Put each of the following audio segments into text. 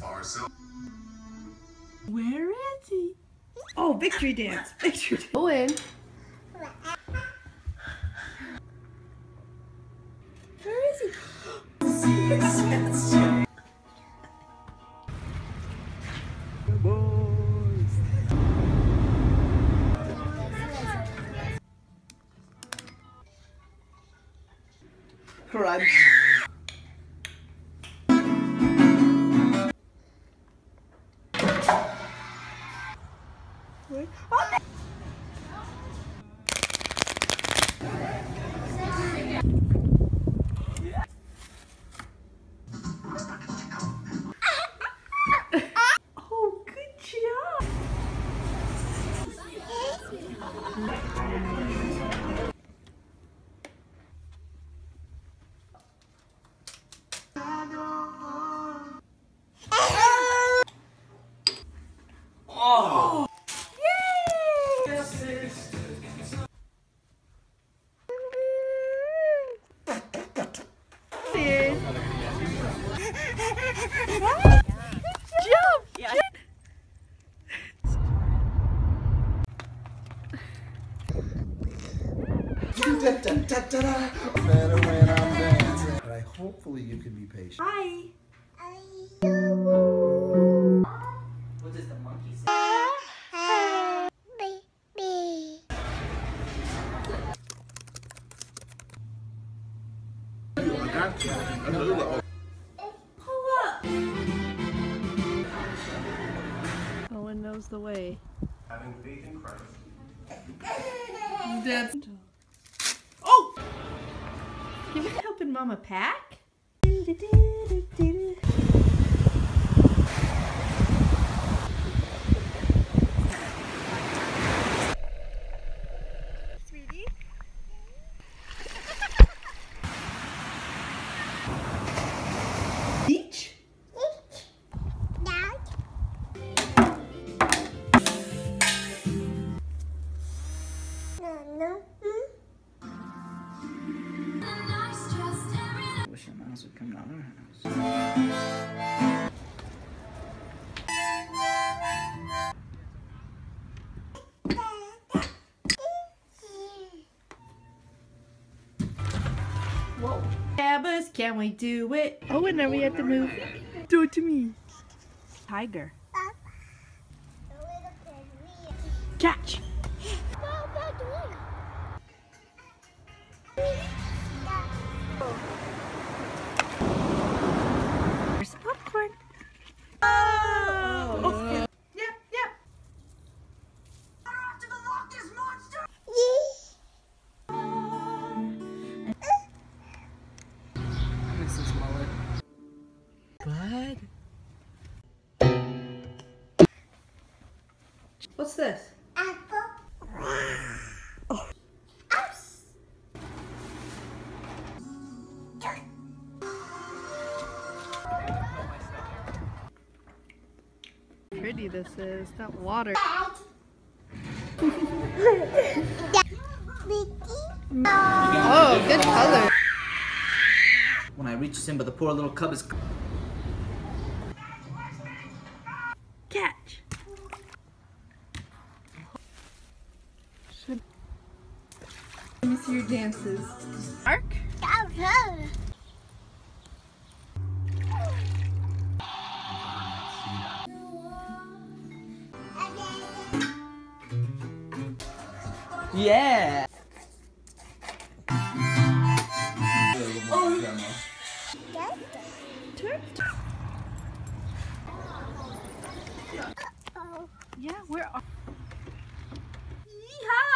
Far so. Where is he? Oh, victory dance. Victory dance. Owen. Where is he? Where- Better when I'm dancing. But I hopefully you can be patient. Hi. What does the monkey say? Pull up. Owen knows the way. Having faith in Christ. That's. Mama pack. Wish your mouse would come to our house. Whoa. Abbas, can we do it? Oh, and are we at to move. Do it to me. Tiger. Catch. Bud. What's this? Apple. Pretty this is, that water. Oh, good color. When I reach Simba, the poor little cub is. Let your dances. Mark? Yeah! Turn. Yeah, where are... Yeehaw!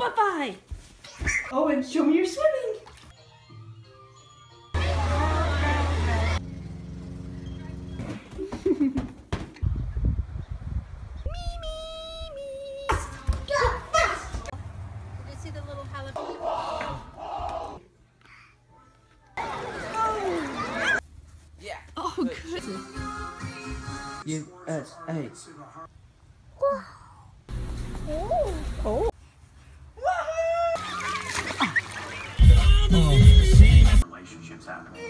Bye Oh, and show me your swimming. me, me, me. You? Oh. Yeah. Oh, good. USA. Wow. Oh. Relationships happening.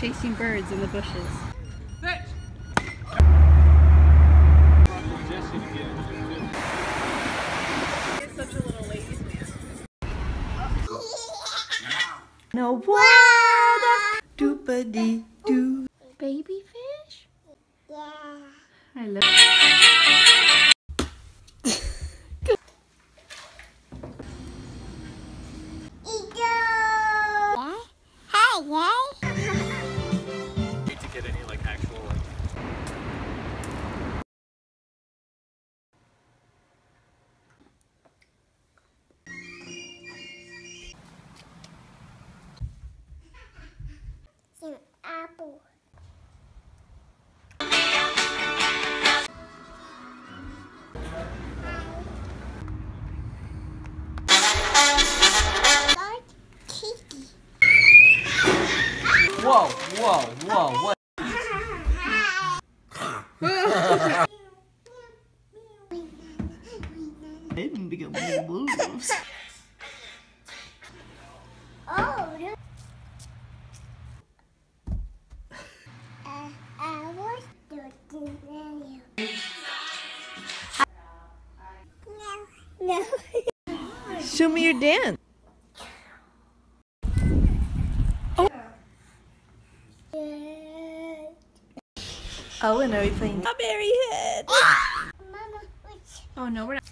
Chasing birds in the bushes. No water. Doopa dee doo. Baby fish? Yeah. I love whoa, what? Become big wolves. Oh, I was doing. Show me your dance. Oh, and are we playing Strawberry Head? Ah! Mama, Oh no, we're not.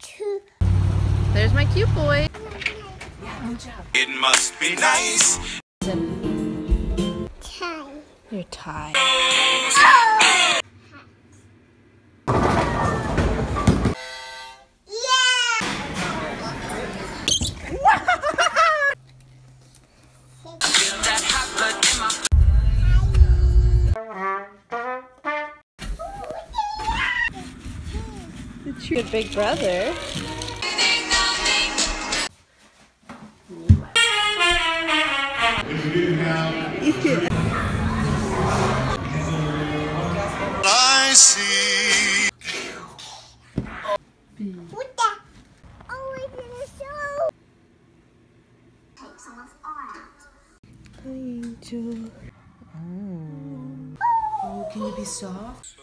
two? There's my cute boy. It must be nice. Tie. You're tied. It's your big brother. I see. What the? Oh, it's in a show. Take someone's arm. Angel. Oh, can you be soft?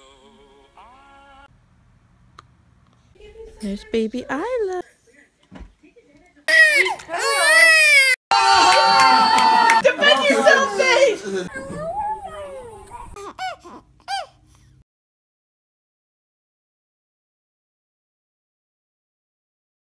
There's baby Isla.